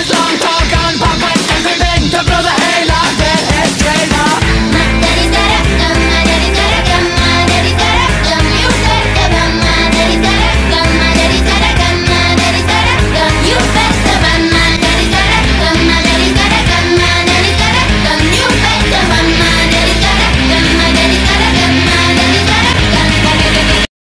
is on top.